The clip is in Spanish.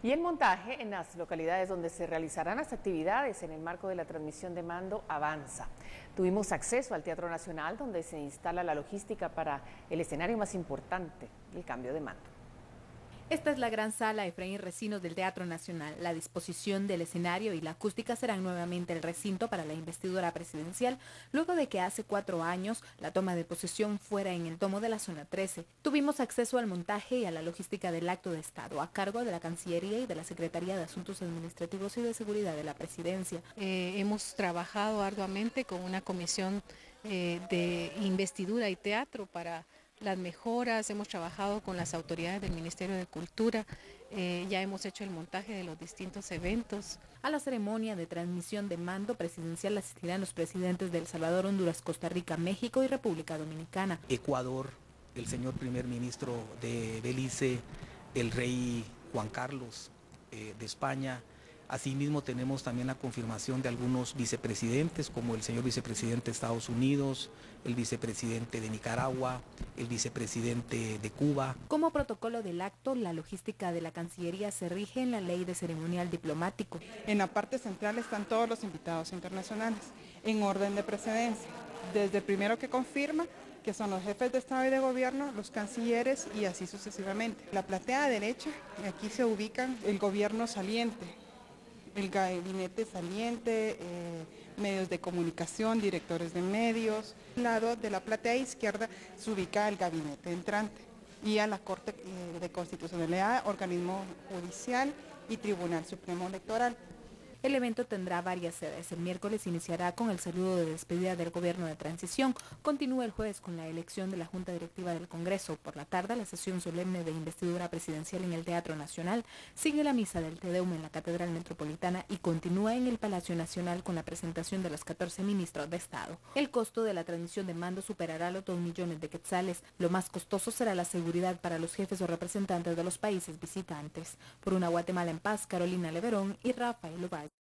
Y el montaje en las localidades donde se realizarán las actividades en el marco de la transmisión de mando avanza. Tuvimos acceso al Teatro Nacional donde se instala la logística para el escenario más importante, el cambio de mando. Esta es la gran sala Efraín Recinos del Teatro Nacional. La disposición del escenario y la acústica serán nuevamente el recinto para la investidura presidencial, luego de que hace cuatro años la toma de posesión fuera en el domo de la zona 13. Tuvimos acceso al montaje y a la logística del acto de Estado a cargo de la Cancillería y de la Secretaría de Asuntos Administrativos y de Seguridad de la Presidencia. Eh, hemos trabajado arduamente con una comisión eh, de investidura y teatro para las mejoras, hemos trabajado con las autoridades del Ministerio de Cultura, eh, ya hemos hecho el montaje de los distintos eventos. A la ceremonia de transmisión de mando presidencial asistirán los presidentes de El Salvador, Honduras, Costa Rica, México y República Dominicana. Ecuador, el señor primer ministro de Belice, el rey Juan Carlos eh, de España, Asimismo tenemos también la confirmación de algunos vicepresidentes, como el señor vicepresidente de Estados Unidos, el vicepresidente de Nicaragua, el vicepresidente de Cuba. Como protocolo del acto, la logística de la Cancillería se rige en la ley de ceremonial diplomático. En la parte central están todos los invitados internacionales, en orden de precedencia, desde el primero que confirma que son los jefes de Estado y de Gobierno, los cancilleres y así sucesivamente. La platea derecha, aquí se ubican el gobierno saliente, el gabinete saliente, eh, medios de comunicación, directores de medios. Al lado de la platea izquierda se ubica el gabinete entrante y a la Corte eh, de Constitucionalidad, organismo judicial y Tribunal Supremo Electoral. El evento tendrá varias sedes. El miércoles iniciará con el saludo de despedida del gobierno de transición. Continúa el jueves con la elección de la Junta Directiva del Congreso. Por la tarde, la sesión solemne de investidura presidencial en el Teatro Nacional. Sigue la misa del Tedeum en la Catedral Metropolitana y continúa en el Palacio Nacional con la presentación de los 14 ministros de Estado. El costo de la transmisión de mando superará los 2 millones de quetzales. Lo más costoso será la seguridad para los jefes o representantes de los países visitantes. Por una Guatemala en paz, Carolina Leverón y Rafael Ovalle.